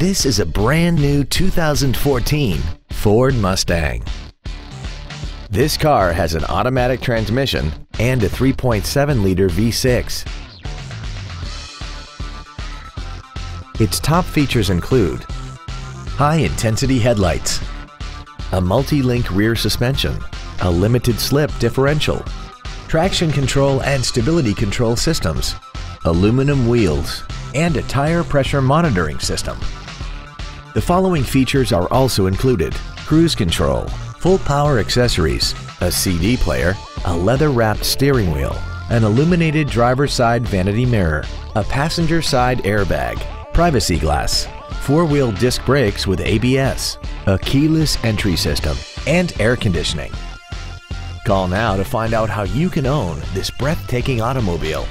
This is a brand new 2014 Ford Mustang. This car has an automatic transmission and a 3.7-liter V6. Its top features include high-intensity headlights, a multi-link rear suspension, a limited slip differential, traction control and stability control systems, aluminum wheels, and a tire pressure monitoring system. The following features are also included. Cruise control, full power accessories, a CD player, a leather-wrapped steering wheel, an illuminated driver's side vanity mirror, a passenger side airbag, privacy glass, four-wheel disc brakes with ABS, a keyless entry system, and air conditioning. Call now to find out how you can own this breathtaking automobile.